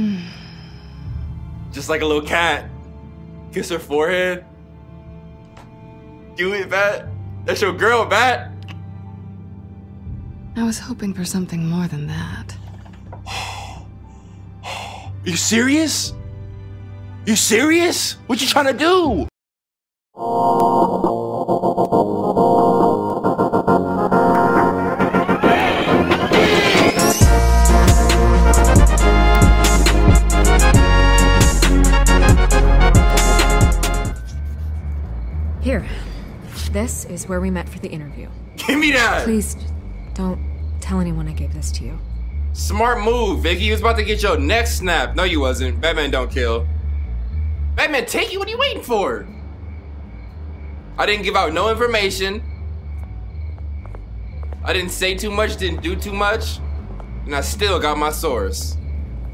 Just like a little cat. Kiss her forehead. Do it, Bat. That's your girl, Bat. I was hoping for something more than that. Are You serious? You serious? What you trying to do? Is where we met for the interview. Give me that. Please don't tell anyone I gave this to you. Smart move, Vicky. You was about to get your neck snapped. No, you wasn't. Batman don't kill. Batman, take you. What are you waiting for? I didn't give out no information. I didn't say too much, didn't do too much, and I still got my source.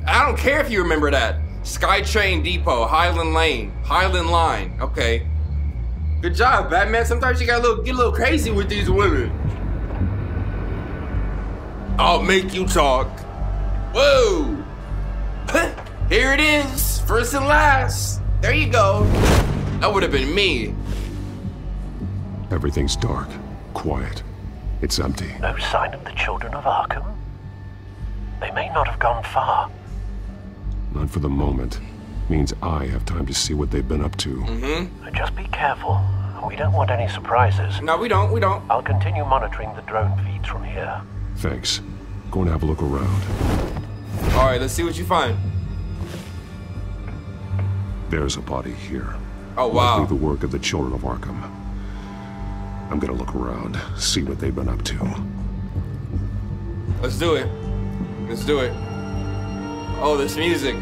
I don't care if you remember that. Skytrain Depot, Highland Lane, Highland Line. Okay. Good job, Batman. Sometimes you gotta little, get a little crazy with these women. I'll make you talk. Whoa! Here it is, first and last. There you go. That would have been me. Everything's dark, quiet. It's empty. No sign of the children of Arkham? They may not have gone far. Not for the moment. Means I have time to see what they've been up to. Mm-hmm. Just be careful. We don't want any surprises. No, we don't. We don't. I'll continue monitoring the drone feeds from here. Thanks. Go and have a look around. All right, let's see what you find. There's a body here. Oh wow. Likely the work of the children of Arkham. I'm gonna look around, see what they've been up to. Let's do it. Let's do it. Oh, this music.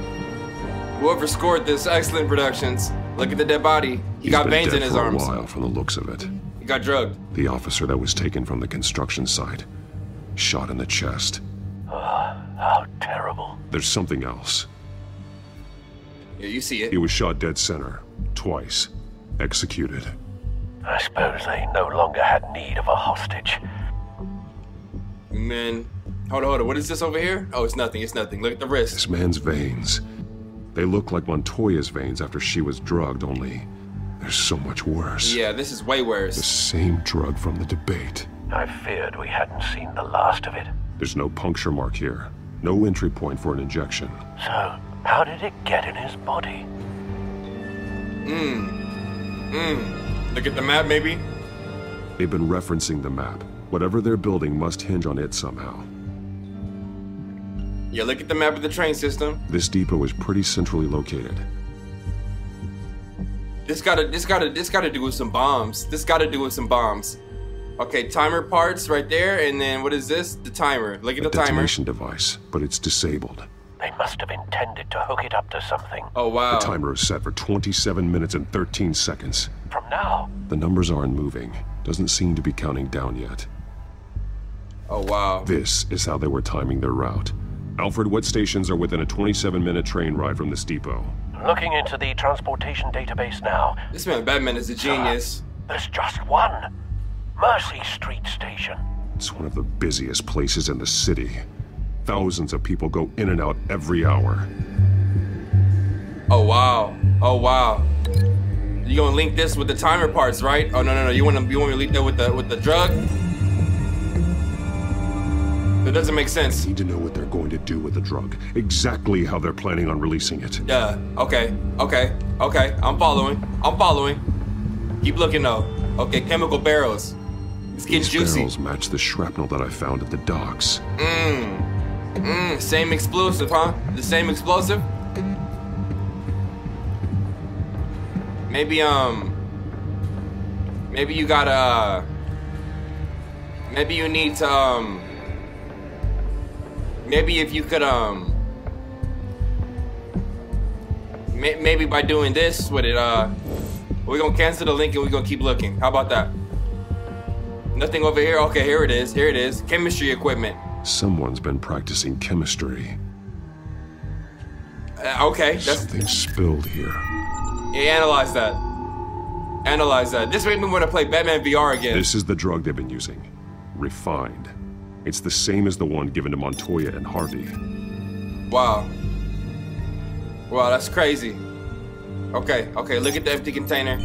Whoever scored this, excellent productions. Look at the dead body. He He's got been veins dead in his for arms. a while from the looks of it. He got drugged. The officer that was taken from the construction site. Shot in the chest. Ah, how terrible. There's something else. Yeah, you see it. He was shot dead center. Twice. Executed. I suppose they no longer had need of a hostage. Man, hold on, hold on. What is this over here? Oh, it's nothing. It's nothing. Look at the wrist. This man's veins. They look like Montoya's veins after she was drugged, only they're so much worse. Yeah, this is way worse. The same drug from the debate. I feared we hadn't seen the last of it. There's no puncture mark here. No entry point for an injection. So, how did it get in his body? Mmm. Mmm. Look at the map, maybe. They've been referencing the map. Whatever they're building must hinge on it somehow. Yeah, look at the map of the train system. This depot is pretty centrally located. This gotta, this gotta, this gotta do with some bombs. This gotta do with some bombs. Okay, timer parts right there, and then what is this? The timer. Look at A the timer. detonation device, but it's disabled. They must have intended to hook it up to something. Oh wow. The timer is set for 27 minutes and 13 seconds. From now, The numbers aren't moving. Doesn't seem to be counting down yet. Oh wow. This is how they were timing their route. Alfred, what stations are within a 27 minute train ride from this depot? looking into the transportation database now. This man Batman is a genius. There's just one. Mercy Street Station. It's one of the busiest places in the city. Thousands of people go in and out every hour. Oh wow. Oh wow. You gonna link this with the timer parts, right? Oh no no no. You want to you want me to link that with the with the drug? That doesn't make sense. I Need to know what they're going to do with the drug. Exactly how they're planning on releasing it. Yeah. Okay. Okay. Okay. I'm following. I'm following. Keep looking though. Okay. Chemical barrels. It's getting These juicy. barrels match the shrapnel that I found at the docks. Mmm. Mmm. Same explosive, huh? The same explosive. Maybe um. Maybe you gotta. Uh, maybe you need to um. Maybe if you could um. May, maybe by doing this with it, uh, we're gonna cancel the link and we're gonna keep looking. How about that? Nothing over here. Okay, here it is. Here it is. Chemistry equipment. Someone's been practicing chemistry. Uh, okay, that's Something spilled here. yeah, analyze that. Analyze that. This made me want to play Batman VR again. This is the drug they've been using. Refined. It's the same as the one given to Montoya and Harvey. Wow. Wow, that's crazy. Okay, okay, look at the empty container.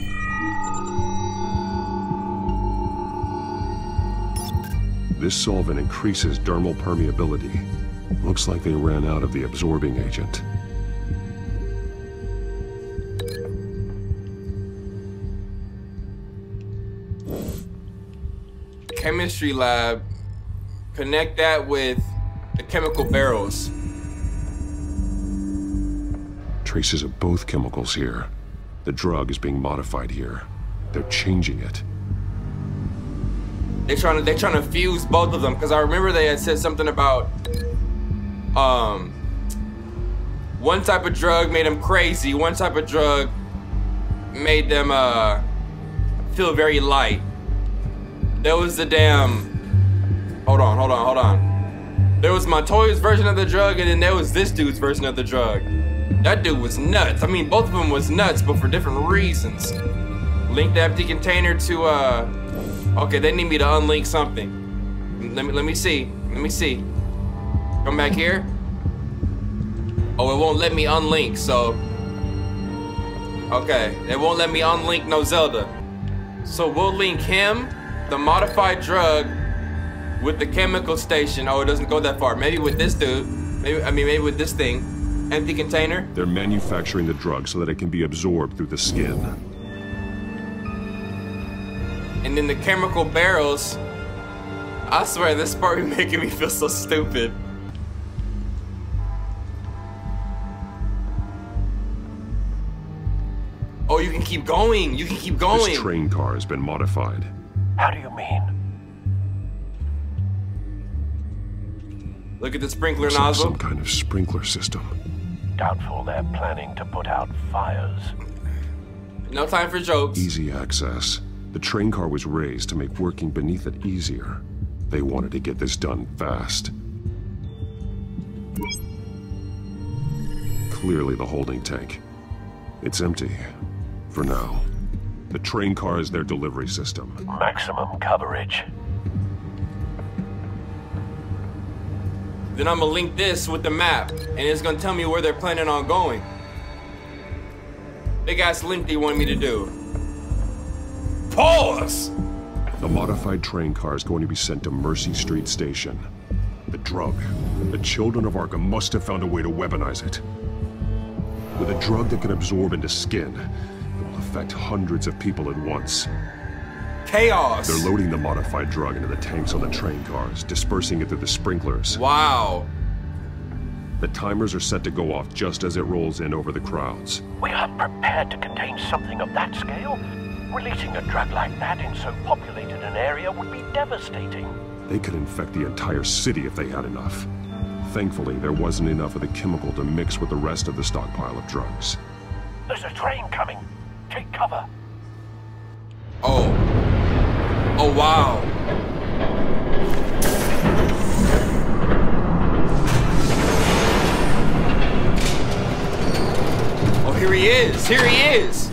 This solvent increases dermal permeability. Looks like they ran out of the absorbing agent. Chemistry lab. Connect that with the chemical barrels. Traces of both chemicals here. The drug is being modified here. They're changing it. They're trying to they're trying to fuse both of them because I remember they had said something about um one type of drug made them crazy, one type of drug made them uh feel very light. There was the damn Hold on, hold on, hold on. There was Montoya's version of the drug and then there was this dude's version of the drug. That dude was nuts. I mean both of them was nuts, but for different reasons. Link the empty container to uh Okay, they need me to unlink something. Let me let me see. Let me see. Come back here. Oh, it won't let me unlink, so Okay, it won't let me unlink no Zelda. So we'll link him, the modified drug, with the chemical station. Oh, it doesn't go that far. Maybe with this dude. Maybe I mean maybe with this thing. Empty container. They're manufacturing the drug so that it can be absorbed through the skin. And then the chemical barrels. I swear this part be making me feel so stupid. Oh, you can keep going. You can keep going. This train car has been modified. How do you mean? Look at the sprinkler Looks like nozzle. some kind of sprinkler system. Doubtful they're planning to put out fires. No time for jokes. Easy access. The train car was raised to make working beneath it easier. They wanted to get this done fast. Clearly the holding tank. It's empty. For now. The train car is their delivery system. Maximum coverage. Then I'm gonna link this with the map, and it's gonna tell me where they're planning on going. Big ass link they want me to do. Pause! The modified train car is going to be sent to Mercy Street Station. The drug. The children of Arkham must have found a way to weaponize it. With a drug that can absorb into skin, it will affect hundreds of people at once. Chaos. They're loading the modified drug into the tanks on the train cars, dispersing it through the sprinklers. Wow. The timers are set to go off just as it rolls in over the crowds. We aren't prepared to contain something of that scale. Releasing a drug like that in so populated an area would be devastating. They could infect the entire city if they had enough. Thankfully, there wasn't enough of the chemical to mix with the rest of the stockpile of drugs. There's a train coming. Take cover. Oh. Oh, wow. Oh, here he is. Here he is.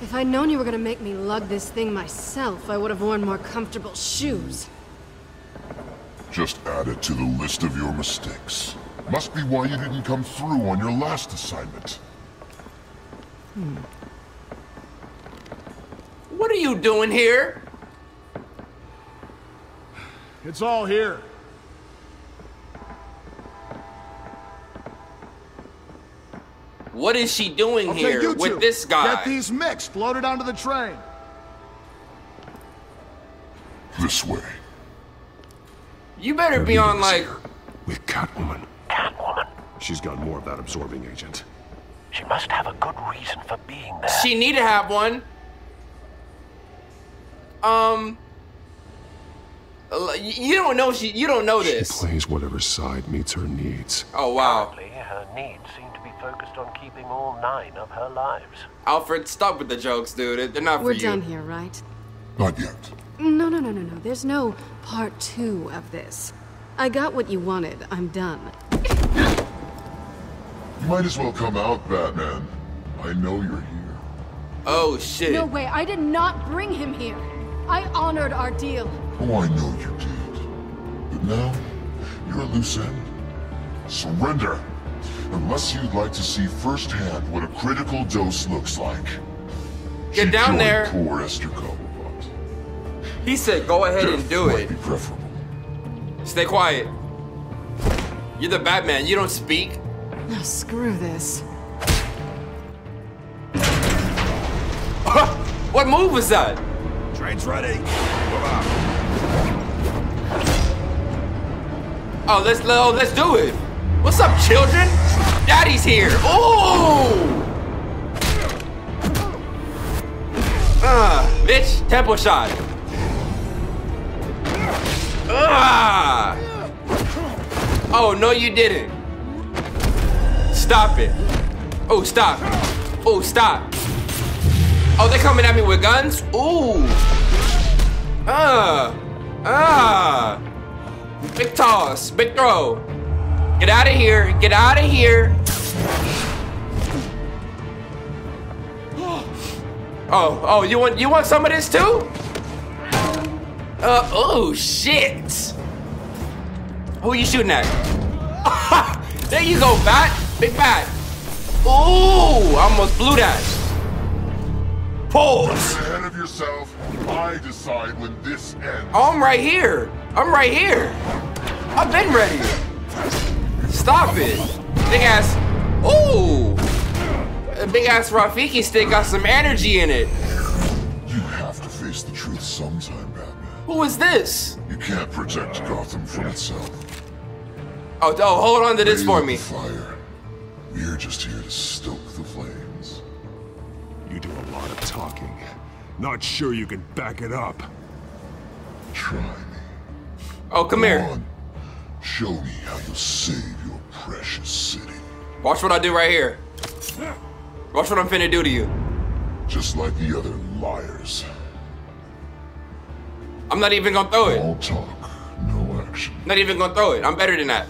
If I'd known you were gonna make me lug this thing myself, I would have worn more comfortable shoes. Just add it to the list of your mistakes. Must be why you didn't come through on your last assignment. Hmm. What are you doing here? It's all here. What is she doing Okay, here you with two, this guy? Get these mixed, loaded onto the train. This way. You better be on like With Catwoman. Catwoman. She's got more of that absorbing agent. She must have a good reason for being there. she need to have one. Um you don't know she you don't know She this. plays whatever side meets her needs. Oh wow. Currently, her needs seem to be focused on keeping all nine of her lives. Alfred, stop with the jokes, dude. They're not for We're done here, right? Not yet. No, no, no, no, no. There's no part two of this. I got what you wanted. I'm done. You might as well come out, Batman. I know you're here. Oh shit. No way. I did not bring him here. I honored our deal. Oh, I know you did. But now, you're a loose end. Surrender! Unless you'd like to see firsthand what a critical dose looks like. Get You down there. Poor Esther Cobblepot. He said, "Go ahead and do might it." be preferable. Stay quiet. You're the Batman. You don't speak. Now screw this. What move was that? Train's ready. Oh, let's oh, let's do it. What's up, children? Daddy's here. Ooh. Ah, bitch, temple shot. Ah. Oh no, you didn't. Stop it. Oh, stop. Oh, stop. Oh, they're coming at me with guns? Ooh. Ah. Ah. Big toss, big throw. Get out of here, get out of here. Oh, oh, you want you want some of this too? Uh oh shit. Who are you shooting at? there you go, bat. Big bat. Ooh, I almost blew that. Pause. Get ahead of yourself. I decide when this ends. Oh, I'm right here. I'm right here. I've been ready. Stop it. Big ass. Ooh. A big ass Rafiki stick got some energy in it. Who is this? You can't protect Gotham from itself. Oh, oh hold on to this for Raise me. the Fire. We're just here to stoke the flames. You do a lot of talking. Not sure you can back it up. Try me. Oh, come Go here. on. Show me how you'll save your precious city. Watch what I do right here. Watch what I'm finna do to you. Just like the other liars. I'm not even gonna throw it. All talk, no action. Not even gonna throw it. I'm better than that.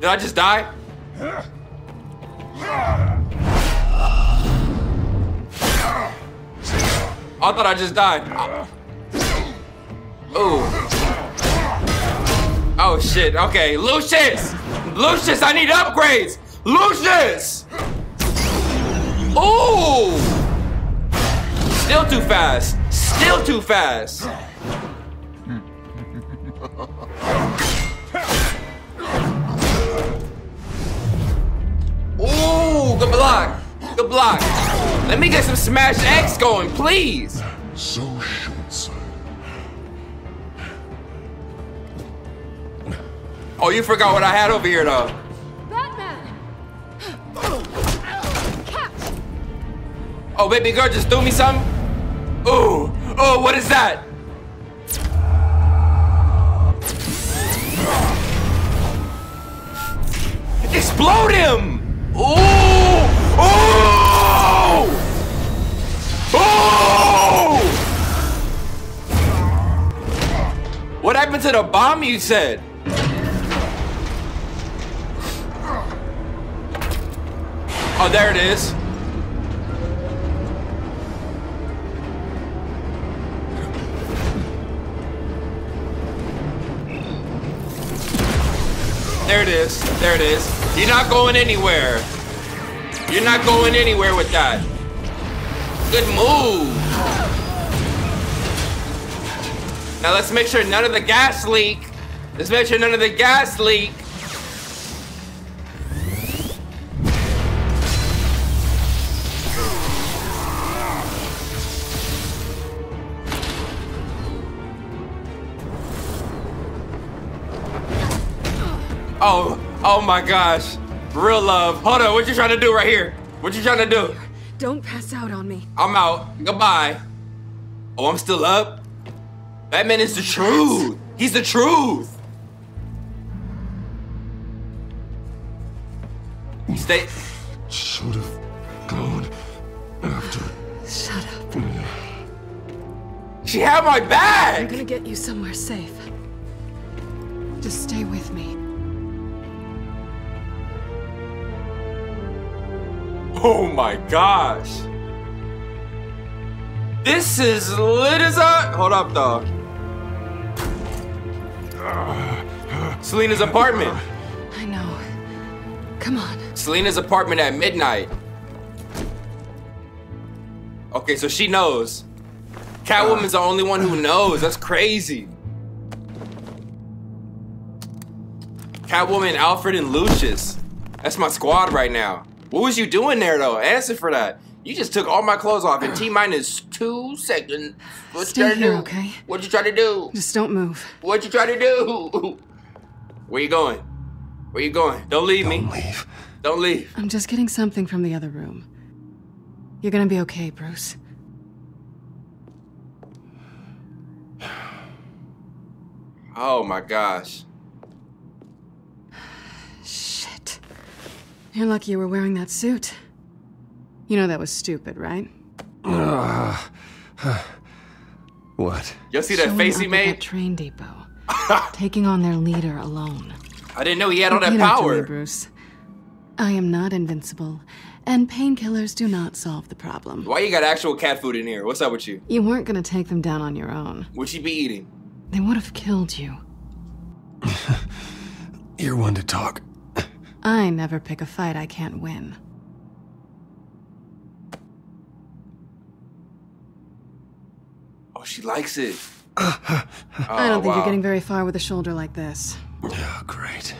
Did I just die? I thought I just died. Ooh. Oh shit, okay. Lucius! Lucius, I need upgrades! Lucius! Still too fast. Still too fast. Ooh, good block. Good block. Let me get some Smash X going, please. So short-sighted. Oh, you forgot what I had over here, though. Batman! Oh, baby girl just threw me something? Ooh. Oh, what is that? Explode him! Oh! Ooh! Ooh! What happened to the bomb you said? Oh, there it is. There it is. There it is. You're not going anywhere. You're not going anywhere with that. Good move. Now let's make sure none of the gas leak. Let's make sure none of the gas leak. Oh, oh my gosh. Real love. Hold on, what you trying to do right here? What you trying to do? Don't pass out on me. I'm out. Goodbye. Oh, I'm still up? Batman is the truth. He's the truth. Stay. Should have gone after. Shut up. She had my bag! I'm gonna get you somewhere safe. Just stay with me. Oh my gosh. This is lit as a. Hold up, though. Selena's apartment. I know. Come on. Selena's apartment at midnight. Okay, so she knows. Catwoman's the only one who knows. That's crazy. Catwoman, Alfred, and Lucius. That's my squad right now. What was you doing there, though? Answer for that. You just took all my clothes off in T minus two seconds. What Stay you trying to do? okay? What'd you try to do? Just don't move. What'd you try to do? Where you going? Where you going? Don't leave me. Don't leave. Don't leave. I'm just getting something from the other room. You're gonna be okay, Bruce. Oh my gosh. Shit. You're lucky you were wearing that suit. You know that was stupid, right? What? Y'all see that Showing face up he at made? that train depot. taking on their leader alone. I didn't know he had all that Repeat after me, power. Bruce. I am not invincible, and painkillers do not solve the problem. Why you got actual cat food in here? What's up with you? You weren't gonna take them down on your own. What'd you be eating? They would have killed you. You're one to talk. I never pick a fight I can't win. Oh, she likes it. I don't Oh, think wow. you're getting very far with a shoulder like this. Oh, great.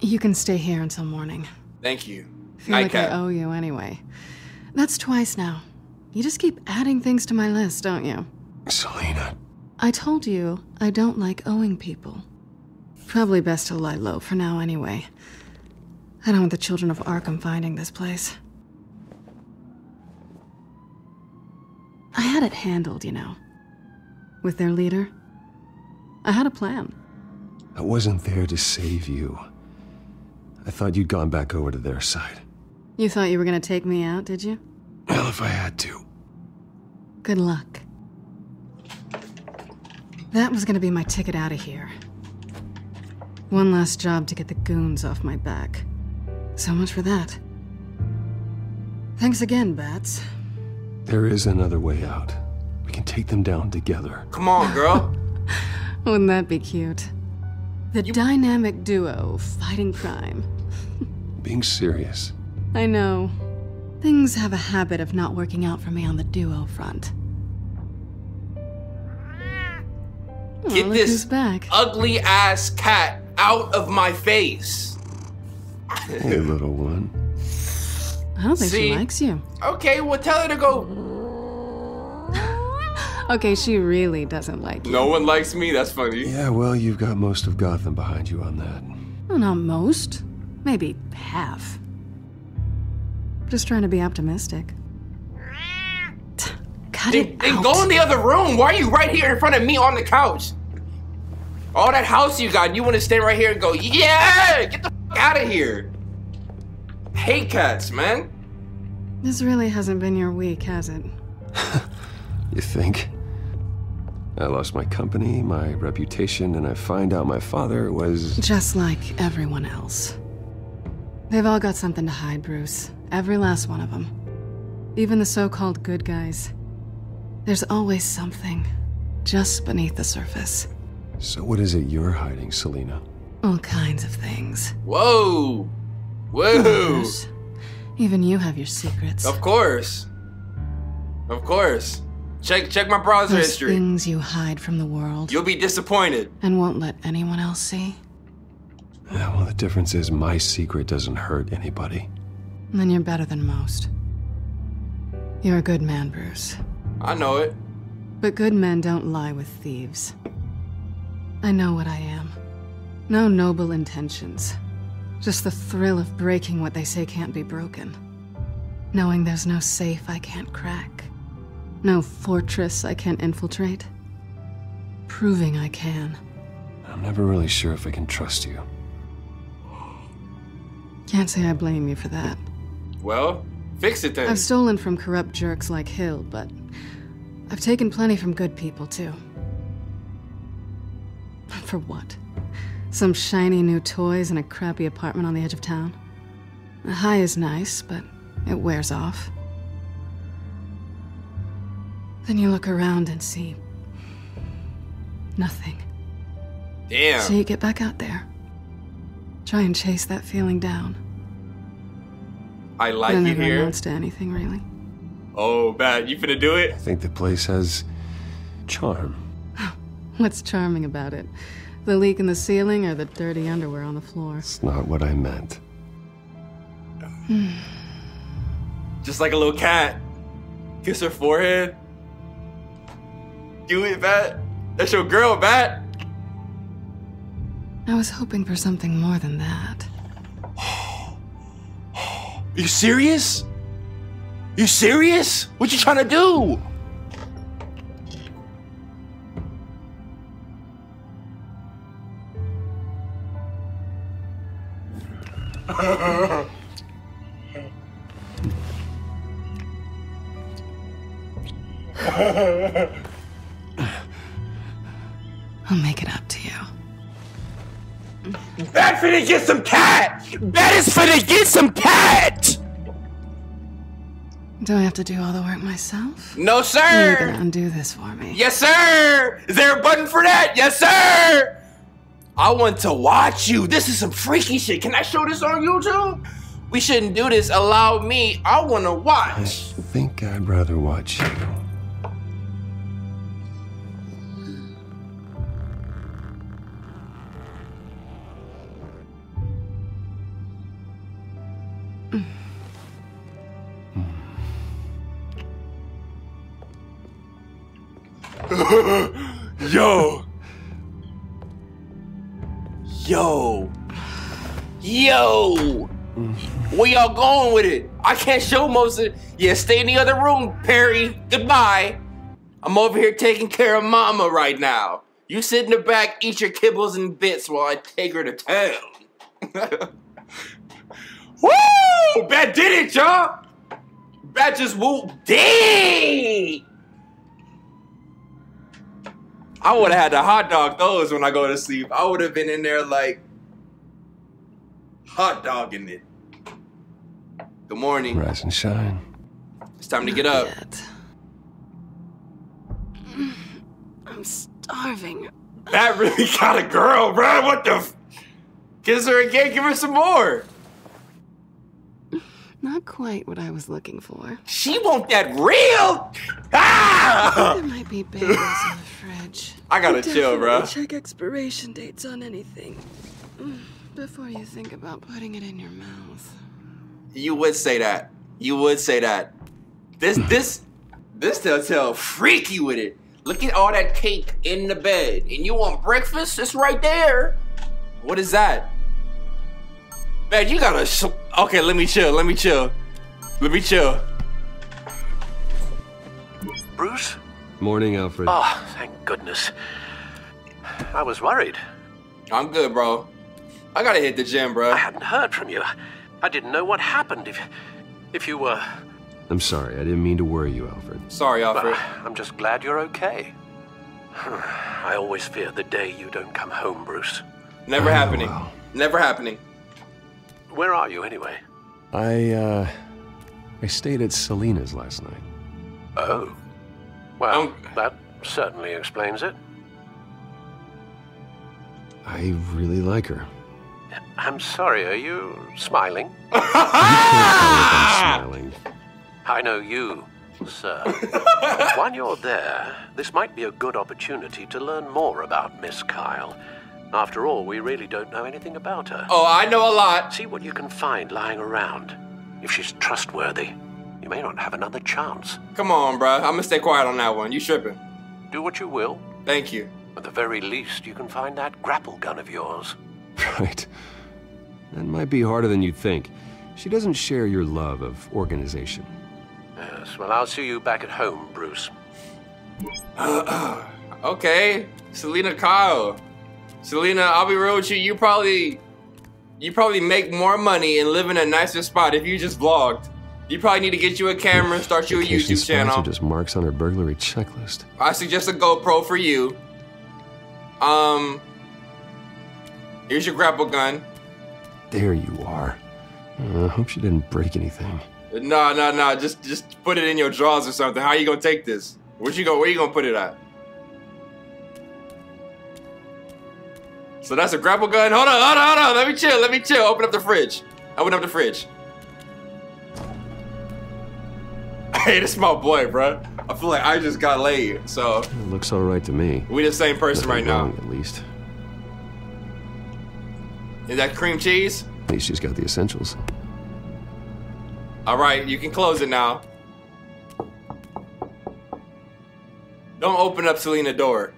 You can stay here until morning. Thank you. Feel like Nightcap. I owe you anyway. That's twice now. You just keep adding things to my list, don't you? Selena. I told you I don't like owing people. Probably best to lie low for now anyway. I don't want the children of Arkham finding this place. I had it handled, you know. With their leader. I had a plan. I wasn't there to save you. I thought you'd gone back over to their side. You thought you were gonna take me out, did you? Well, if I had to. Good luck. That was gonna be my ticket out of here. One last job to get the goons off my back. So much for that. Thanks again, Bats. There is another way out. We can take them down together. Come on, girl. Wouldn't that be cute? The dynamic duo fighting crime. Being serious. I know. Things have a habit of not working out for me on the duo front. Oh, Get look this back. ugly ass cat out of my face. Hey, little one. I don't think See? she likes you. Okay, well tell her to go. Okay, she really doesn't like you. No one likes me. That's funny. Yeah, well, you've got most of Gotham behind you on that. Well, not most. Maybe half. Just trying to be optimistic. Cut Then, it then out. go in the other room. Why are you right here in front of me on the couch? All that house you got, you want to stay right here and go, yeah, get the f- out of here. Hate cats, man. This really hasn't been your week, has it? You think? I lost my company, my reputation, and I find out my father was. Just like everyone else. They've all got something to hide, Bruce. Every last one of them. Even the so called good guys. There's always something just beneath the surface. So, what is it you're hiding, Selena? All kinds of things. Whoa. Whoa. Bruce, even you have your secrets. Of course. Of course. Check check my browser Those history. things you hide from the world You'll be disappointed. and won't let anyone else see. Yeah, well, the difference is my secret doesn't hurt anybody. Then you're better than most. You're a good man, Bruce. I know it. But good men don't lie with thieves. I know what I am. No noble intentions. Just the thrill of breaking what they say can't be broken. Knowing there's no safe I can't crack. No fortress I can't infiltrate. Proving I can. I'm never really sure if I can trust you. Can't say I blame you for that. Well, fix it then. I've stolen from corrupt jerks like Hill, but I've taken plenty from good people too. For what? Some shiny new toys in a crappy apartment on the edge of town? The high is nice, but it wears off. Then you look around and see nothing. Damn. So you get back out there. Try and chase that feeling down. I like But it you never here. amounts to anything really. Oh, bad. You finna do it? I think the place has charm. What's charming about it? The leak in the ceiling or the dirty underwear on the floor? It's not what I meant. Just like a little cat. Kiss her forehead. Do it, Bat. That's your girl, Bat. I was hoping for something more than that. Are You serious? You serious? What you trying to do? I'll make it up to you. Bat finna get some cat! Bat is finna get some cat! Do I have to do all the work myself? No, sir! You're gonna undo this for me? Yes, sir! Is there a button for that? Yes, sir! I want to watch you. This is some freaky shit. Can I show this on YouTube? We shouldn't do this. Allow me. I want to watch. I think I'd rather watch you. Yo. Yo. Yo. Where y'all going with it? I can't show most of it. Yeah, stay in the other room, Perry. Goodbye. I'm over here taking care of Mama right now. You sit in the back, eat your kibbles and bits while I take her to town. Woo! Bat did it, y'all! Bat just whooped. Dang! I would have had to hot dog those when I go to sleep. I would have been in there like hot dogging it. Good morning. Rise and shine. It's time to get up. Yet. Mm. I'm starving. That really got a girl, bro. What the? F- Kiss her again. Give her some more. Not quite what I was looking for. She want that real. Ah! There might be bagels in the fridge. I gotta chill, bro. Check expiration dates on anything Mm, before you think about putting it in your mouth. You would say that. You would say that. This this this telltale freaky with it. Look at all that cake in the bed. And you want breakfast? It's right there. What is that? Man, you gotta sh- Okay, let me chill. Let me chill. Let me chill. Bruce? Morning, Alfred. Oh, thank goodness. I was worried. I'm good, bro. I gotta hit the gym, bro. I hadn't heard from you. I didn't know what happened if if you were I'm sorry, I didn't mean to worry you, Alfred. Sorry, Well, Alfred. I'm just glad you're okay. Hmm, I always fear the day you don't come home, Bruce. Never Oh, happening. well. Never happening. Where are you anyway? I, uh, I stayed at Selena's last night. Oh. Well, Um, that certainly explains it. I really like her. I'm sorry, are you smiling? You can't I'm smiling. I know you, sir. While you're there, this might be a good opportunity to learn more about Miss Kyle. After all, we really don't know anything about her. Oh, I know a lot. See what you can find lying around. If she's trustworthy, you may not have another chance. Come on, bro. I'm gonna stay quiet on that one. You tripping. Do what you will. Thank you. At the very least, you can find that grapple gun of yours. Right. That might be harder than you'd think. She doesn't share your love of organization. Yes, well, I'll see you back at home, Bruce. Okay, Selena Kyle. Selena, I'll be real with you. You probably, you probably make more money and live in a nicer spot if you just vlogged. You probably need to get you a camera and start you a YouTube channel. just marks on her burglary checklist. I suggest a GoPro for you. Um, here's your grapple gun. There you are. Uh, I hope she didn't break anything. No, no, no. Just, just put it in your drawers or something. How you gonna take this? Where'd you go? Where you gonna put it at? So that's a grapple gun. Hold on, hold on, hold on. Let me chill. Let me chill. Open up the fridge. Open up the fridge. Hey, this is my boy, bro. I feel like I just got laid. So It looks all right to me. we the same person right Nothing now. At least. Is that cream cheese? At least she's got the essentials. All right, you can close it now. Don't open up Selena door.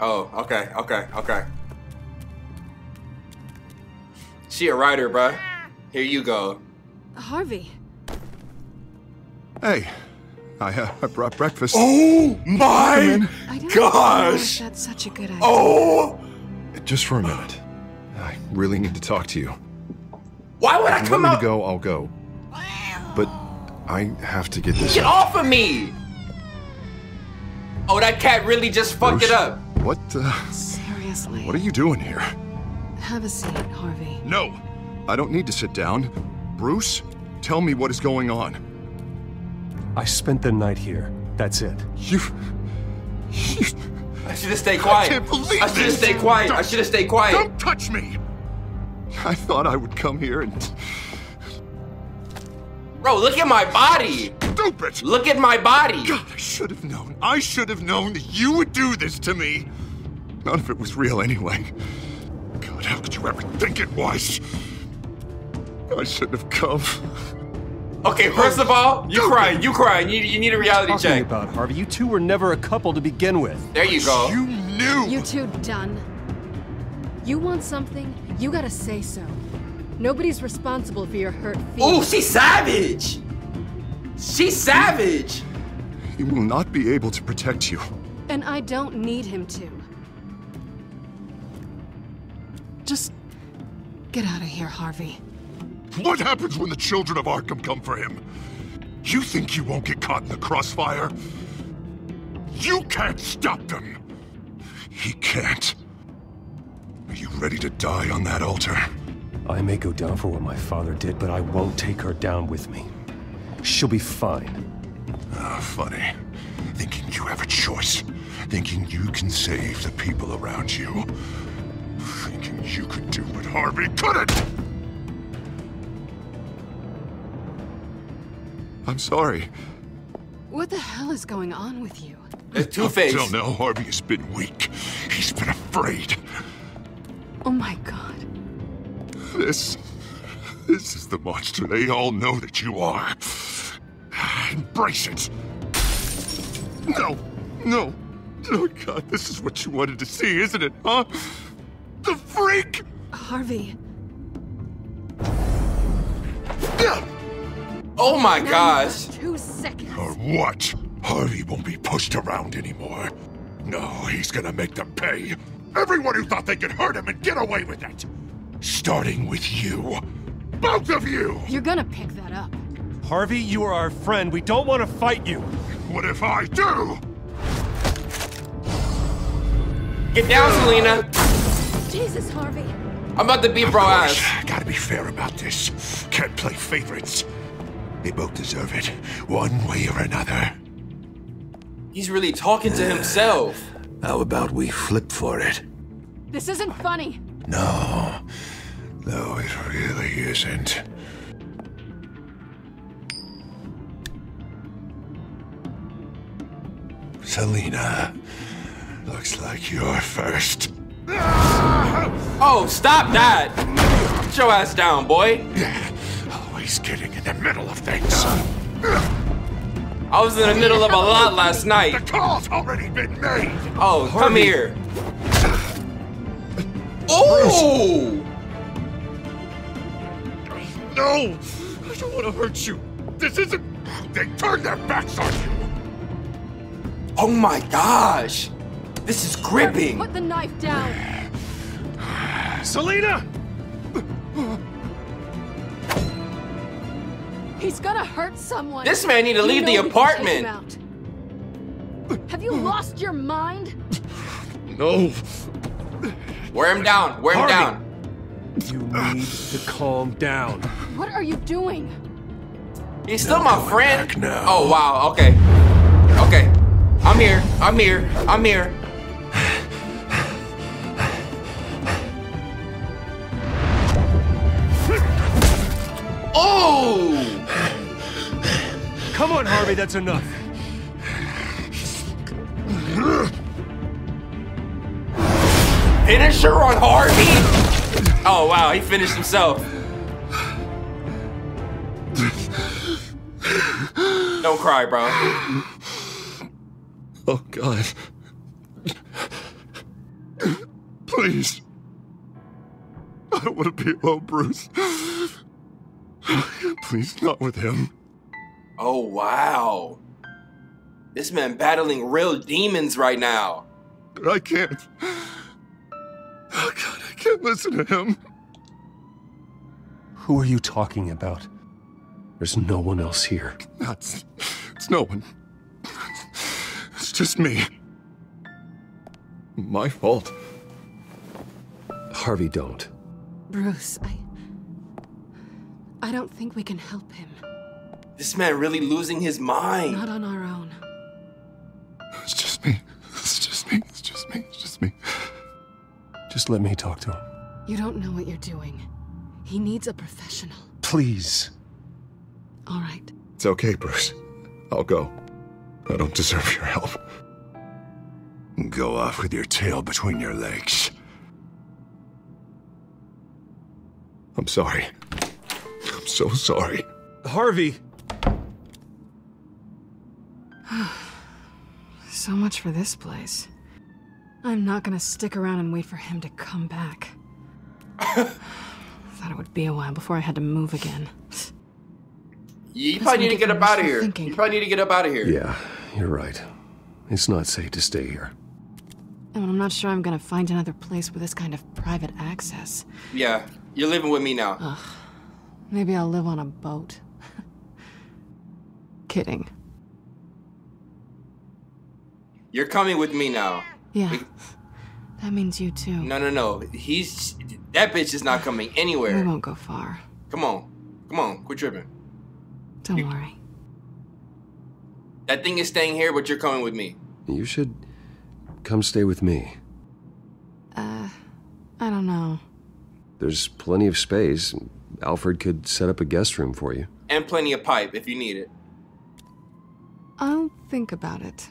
Oh, okay, okay, okay. She a writer, bruh. Here you go. Harvey. Hey, I, uh, I brought breakfast. Oh my I gosh! that's such a good idea. Oh! Just for a minute. I really need to talk to you. Why would I If you come want me out? to go, I'll go. But I have to get this. Get out. off of me! Oh, that cat really just fucked it up. What? Uh, Seriously. what are you doing here? Have a seat, Harvey. No, I don't need to sit down. Bruce, tell me what is going on. I spent the night here. That's it. You. you I should have stayed quiet. I can't believe I should have stayed quiet. I Don't- should have stayed quiet. don't touch me! I thought I would come here and. Bro, look at my body. Stupid! Look at my body. God, I should have known. I should have known that you would do this to me. None of it was real anyway. God, how could you ever think it was? I shouldn't have come. Okay, first of all, you crying. You crying. You, you need a reality Talking check. about Harvey, you two were never a couple to begin with. There you go. You knew. You two done. You want something, you gotta say so. Nobody's responsible for your hurt feelings. Oh, she's savage. She's savage. He will not be able to protect you. And I don't need him to. Just get out of here, Harvey. What happens when the children of Arkham come for him? You think you won't get caught in the crossfire? You can't stop them! He can't. Are you ready to die on that altar? I may go down for what my father did, but I won't take her down with me. She'll be fine. Ah, funny. Thinking you have a choice. Thinking you can save the people around you. Thinking you could do what Harvey couldn't! I'm sorry. What the hell is going on with you? It's Two Face. Till now, Harvey has been weak. He's been afraid. Oh my god. This. This is the monster they all know that you are. Embrace it. No, no. Oh, God, this is what you wanted to see, isn't it, huh? The freak! Harvey. Oh my Now gosh. Two seconds. Or what? Harvey won't be pushed around anymore. No, he's gonna make them pay. Everyone who thought they could hurt him and get away with it. Starting with you. Both of you! You're gonna pick that up. Harvey, you are our friend. We don't want to fight you. What if I do? Get down, Selena. Jesus, Harvey. I'm about to beat bro ass. Gotta be fair about this. Can't play favorites. They both deserve it, one way or another. He's really talking to himself. How about we flip for it? This isn't funny. No. No, it really isn't. Selena, looks like you're first. Oh, stop that. Get your ass down, boy. Always getting in the middle of things. I was in the middle of a lot last night. The call's already been made. Oh, come here. Oh! No! I don't want to hurt you. This isn't. They turned their backs on you. Oh my gosh. This is gripping. Put the knife down. Selena! He's gonna hurt someone. This man need to You leave know the we can take him apartment. Have you lost your mind? No. Wear him down. Wear him Harvey. down. You need to calm down. What are you doing? He's still my friend. Oh wow. Okay. Okay. I'm here. I'm here. I'm here. Oh! Come on, Harvey, that's enough. Finisher on Harvey? Oh wow, he finished himself. Don't cry, bro. Oh, God. Please. I don't want to be alone, Bruce. Please, not with him. Oh wow. This man battling real demons right now. But I can't. Oh, God, can't listen to him. Who are you talking about? There's no one else here. That's. It's no one. It's just me. My fault. Harvey, don't. Bruce, I. I don't think we can help him. This man really losing his mind. Not on our own. It's just me. It's just me. It's just me. It's just me. Just let me talk to him. You don't know what you're doing. He needs a professional. Please. All right. It's okay, Bruce. I'll go. I don't deserve your help. Go off with your tail between your legs. I'm sorry. I'm so sorry. Harvey! So much for this place. I'm not gonna stick around and wait for him to come back. Thought it would be a while before I had to move again. You That's probably need to get up out of here. thinking. You probably need to get up out of here. Yeah, you're right. It's not safe to stay here. And I'm not sure I'm gonna find another place with this kind of private access. Yeah, you're living with me now. Maybe I'll live on a boat. Kidding. You're coming with me now. Yeah. That means you too. No, no, no. He's that bitch is not coming anywhere. We won't go far. Come on, come on, quit tripping. Don't worry. That thing is staying here, but you're coming with me. You should come stay with me. Uh, I don't know. There's plenty of space. Alfred could set up a guest room for you. And plenty of pipe if you need it. I'll think about it.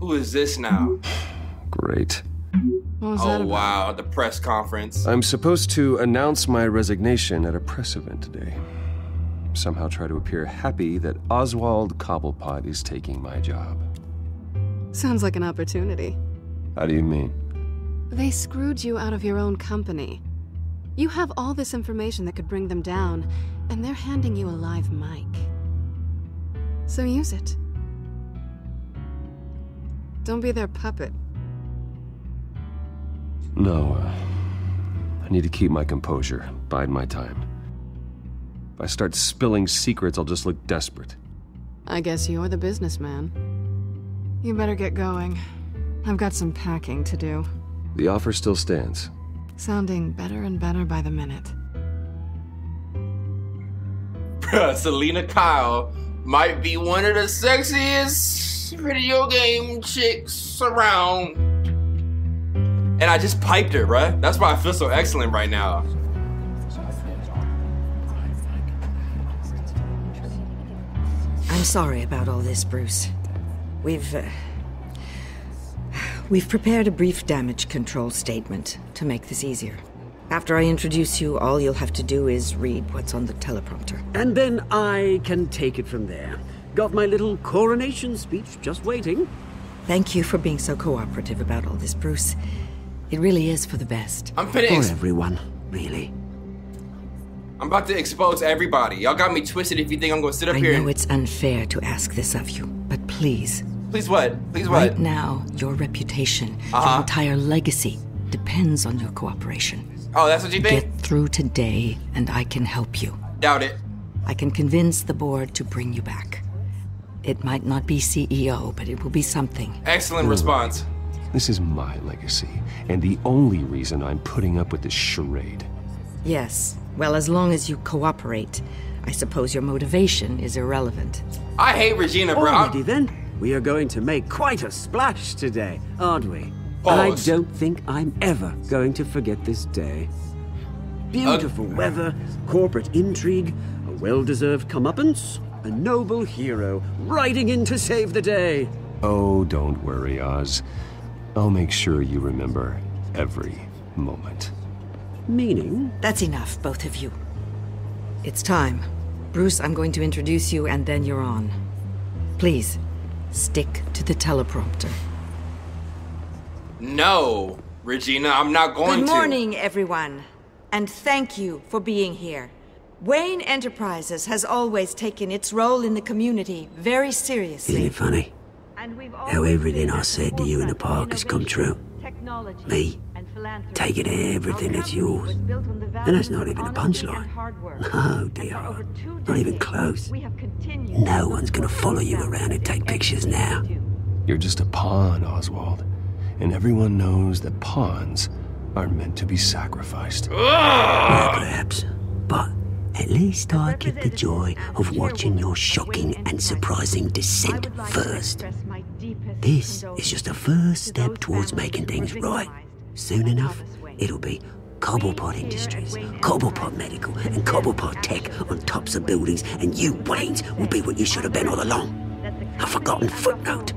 Who is this now? Great. What was oh, that Oh about? wow, the press conference. I'm supposed to announce my resignation at a press event today. Somehow try to appear happy that Oswald Cobblepot is taking my job. Sounds like an opportunity. How do you mean? They screwed you out of your own company. You have all this information that could bring them down, and they're handing you a live mic. So use it. Don't be their puppet. No, uh, I need to keep my composure, bide my time. If I start spilling secrets, I'll just look desperate. I guess you're the businessman. You better get going. I've got some packing to do. The offer still stands. Sounding better and better by the minute. Bruh, Selina Kyle might be one of the sexiest video game chicks around. And I just piped her, bruh. That's why I feel so excellent right now. I'm sorry about all this, Bruce. We've. Uh, we've prepared a brief damage control statement to make this easier. After I introduce you, all you'll have to do is read what's on the teleprompter. And then I can take it from there. Got my little coronation speech just waiting. Thank you for being so cooperative about all this, Bruce. It really is for the best. I'm finna For everyone, really. I'm about to expose everybody. Y'all got me twisted if you think I'm gonna sit up I here I know and it's unfair to ask this of you, but please, Please what? Please what? right now, your reputation, Uh-huh. your entire legacy depends on your cooperation. Oh, that's what you think? Get through today, and I can help you. Doubt it. I can convince the board to bring you back. It might not be CEO, but it will be something. Excellent response. This is my legacy, and the only reason I'm putting up with this charade. Yes. Well, as long as you cooperate, I suppose your motivation is irrelevant. I hate Regina, bro. Alrighty then. We are going to make quite a splash today, aren't we? Pause. I don't think I'm ever going to forget this day. Beautiful uh, weather, corporate intrigue, a well-deserved comeuppance, a noble hero riding in to save the day. Oh, don't worry, Oz. I'll make sure you remember every moment. Meaning? That's enough, both of you. It's time. Bruce, I'm going to introduce you and then you're on. Please, stick to the teleprompter. No, Regina, I'm not going to. Good to. morning, everyone. And thank you for being here. Wayne Enterprises has always taken its role in the community very seriously. Isn't it funny? How everything I said to you in the park has come true. Me, taking everything that's yours. And that's not even a punchline. No, dear. Not even close. No one's gonna follow you around and take pictures now. You're just a pawn, Oswald. And everyone knows that pawns are meant to be sacrificed. Well, perhaps. But at least I get the joy of watching your shocking and surprising descent first. This is just a first step towards making things right. Soon enough, it'll be Cobblepot Industries, Cobblepot Medical, and Cobblepot Tech on tops of buildings, and you, Waynes, will be what you should have been all along. A forgotten footnote.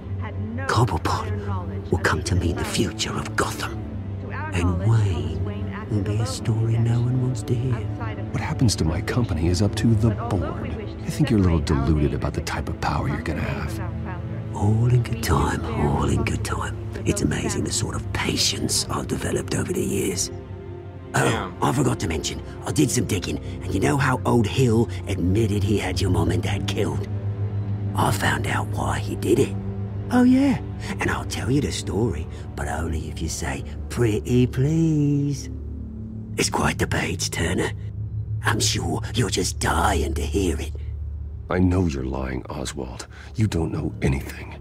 Cobblepot will come to mean the future of Gotham. And Wayne will be a story no one wants to hear. What happens to my company is up to the board. I think you're a little deluded about the type of power you're gonna have. All in good time, all in good time. It's amazing the sort of patience I've developed over the years. Oh, I forgot to mention, I did some digging, and you know how old Hill admitted he had your mom and dad killed? I found out why he did it. Oh, yeah, and I'll tell you the story, but only if you say, pretty please. It's quite the page, Turner. I'm sure you're just dying to hear it. I know you're lying, Oswald. You don't know anything.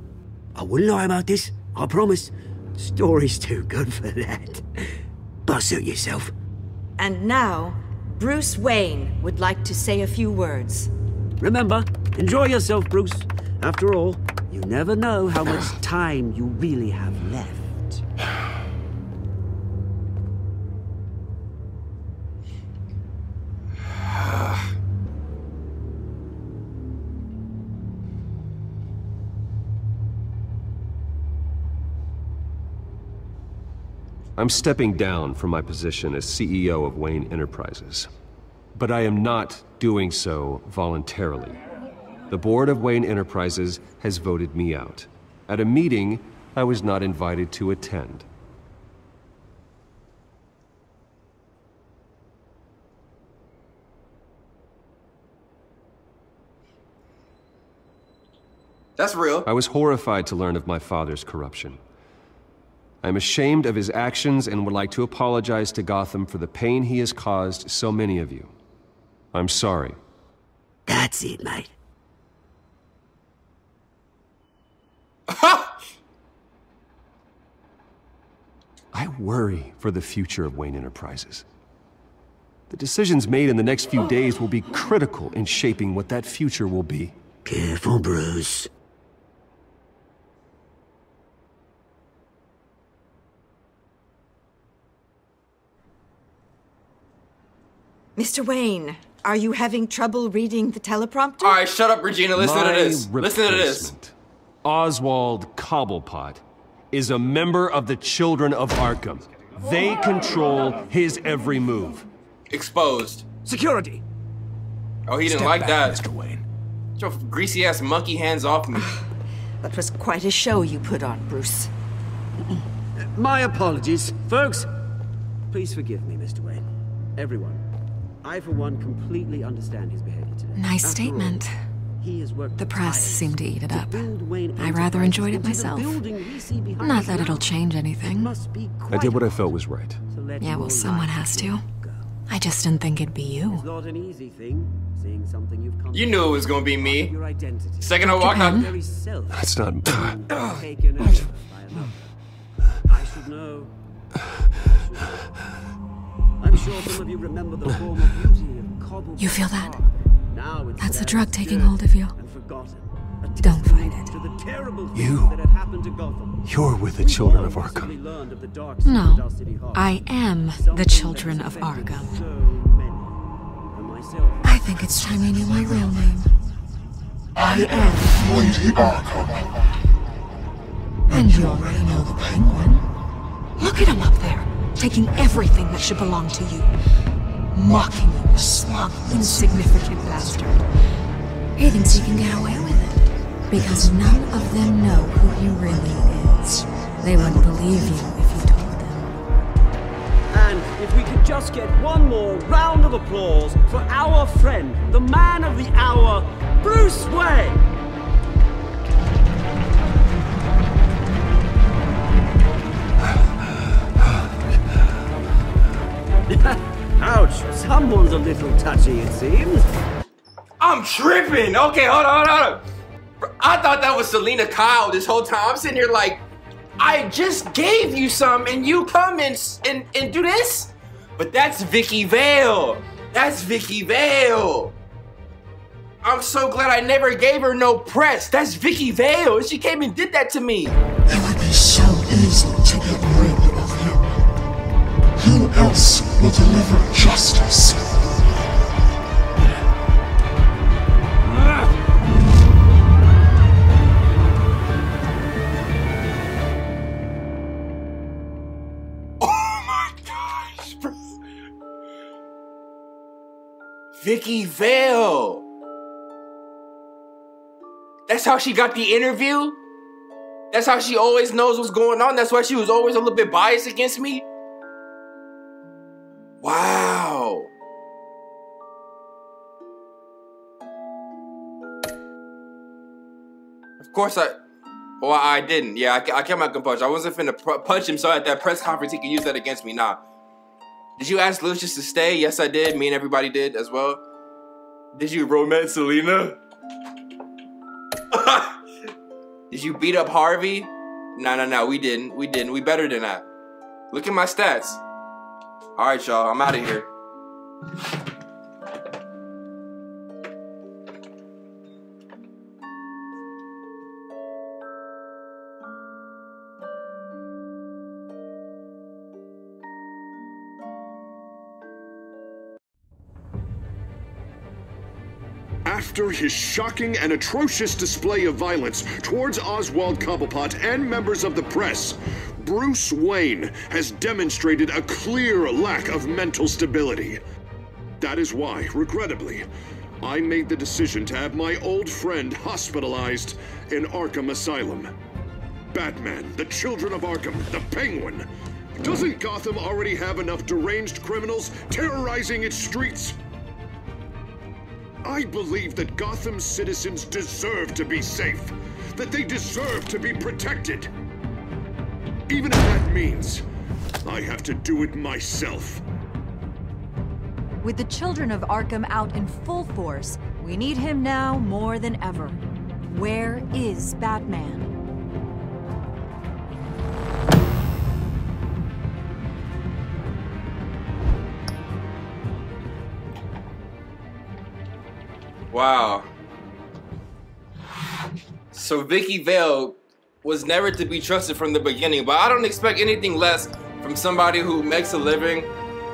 I wouldn't lie about this, I promise. Story's too good for that. But suit yourself. And now, Bruce Wayne would like to say a few words. Remember, enjoy yourself, Bruce. After all, you never know how much time you really have left. I'm stepping down from my position as CEO of Wayne Enterprises. But I am not doing so voluntarily. The board of Wayne Enterprises has voted me out at a meeting I was not invited to attend. That's real. I was horrified to learn of my father's corruption. I am ashamed of his actions and would like to apologize to Gotham for the pain he has caused so many of you. I'm sorry. That's it, mate. I worry for the future of Wayne Enterprises. The decisions made in the next few days will be critical in shaping what that future will be. Careful, Bruce. Mr. Wayne, are you having trouble reading the teleprompter? All right, shut up, Regina. Listen My to this. Listen to this. replacement, Oswald Cobblepot is a member of the Children of Arkham. They control his every move. Exposed. Security. Oh, he didn't Step like back, that. Mr. Wayne. Get your greasy ass monkey hands off me. That was quite a show you put on, Bruce. My apologies. Folks, please forgive me, Mr. Wayne. Everyone. I, for one, completely understand his behavior today. Nice After all, statement. he has worked The press seemed to eat it to up. I rather enjoyed it myself. building we see behind Not that it'll change anything. Must be I did what I felt was right. Yeah, well, someone has to. I just didn't think it'd be you. It's not an easy thing, seeing something you've come You knew it was gonna be me. your identity. Second I walked out. Very self That's not. taken over by another. should know. I'm sure some of you remember the former beauty of Cobble. You feel that? Now it's That's the drug taking hold of you. and forgotten. A Don't fight it. To the terrible You- that have happened to Gotham. You're with the We've children of recently Arkham. of the dark side of No, city hall. I am the children of affected Arkham. so many. And myself. I think it's time you knew my real name. I am. Lady Arkham. And you already know the penguin. Look at him up there, taking everything that should belong to you. Mocking you, a smug, insignificant bastard. He thinks he can get away with it. Because none of them know who he really is. They wouldn't believe you if you told them. And if we could just get one more round of applause for our friend, the man of the hour, Bruce Wayne. Someone's a little touchy, it seems. I'm tripping. Okay, hold on, hold on. I thought that was Selina Kyle this whole time. I'm sitting here like, I just gave you some, and you come and and, and do this. But that's Vicki Vale. That's Vicki Vale. I'm so glad I never gave her no press. That's Vicki Vale. She came and did that to me. It would be so easy to get rid of him. Who else will deliver justice? Oh my gosh, bro. Vicki Vale. That's how she got the interview? That's how she always knows what's going on. That's why she was always a little bit biased against me. Wow. Of course I. Well, I didn't. Yeah, I, I kept my composure. I wasn't finna punch him so at that press conference he could use that against me. Nah. Did you ask Lucius to stay? Yes, I did. Me and everybody did as well. Did you romance Selina? did you beat up Harvey? No, no, no. We didn't. We didn't. We better than that. Look at my stats. All right, y'all. I'm out of here. After his shocking and atrocious display of violence towards Oswald Cobblepot and members of the press, Bruce Wayne has demonstrated a clear lack of mental stability. That is why, regrettably, I made the decision to have my old friend hospitalized in Arkham Asylum. Batman, the Children of Arkham, the Penguin. Doesn't Gotham already have enough deranged criminals terrorizing its streets? I believe that Gotham's citizens deserve to be safe, that they deserve to be protected. Even if that means I have to do it myself. With the children of Arkham out in full force, we need him now more than ever. Where is Batman? Wow. So Vicki Vale was never to be trusted from the beginning, but I don't expect anything less from somebody who makes a living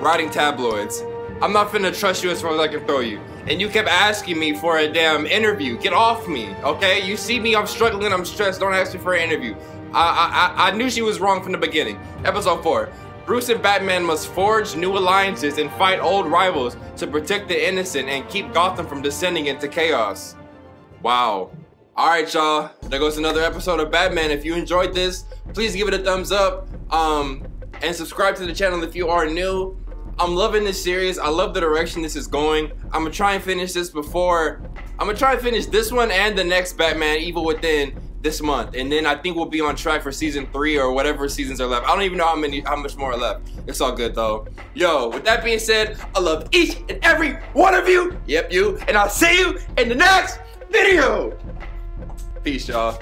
writing tabloids. I'm not finna trust you as far as I can throw you. And you kept asking me for a damn interview. Get off me, okay? You see me, I'm struggling, I'm stressed. Don't ask me for an interview. I, I, I knew she was wrong from the beginning. Episode 4. Bruce and Batman must forge new alliances and fight old rivals to protect the innocent and keep Gotham from descending into chaos. Wow. Alright, y'all. There goes another episode of Batman. If you enjoyed this, please give it a thumbs up. Um, and subscribe to the channel if you are new. I'm loving this series. I love the direction this is going. I'm gonna try and finish this before. I'm gonna try and finish this one and the next Batman Evil Within this month, and then I think we'll be on track for season three or whatever seasons are left. I don't even know how many, how much more are left. It's all good though. Yo, with that being said, I love each and every one of you. Yep, you. And I'll see you in the next video. Peace, y'all.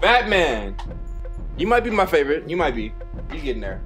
Batman. You might be my favorite. You might be. You getting there.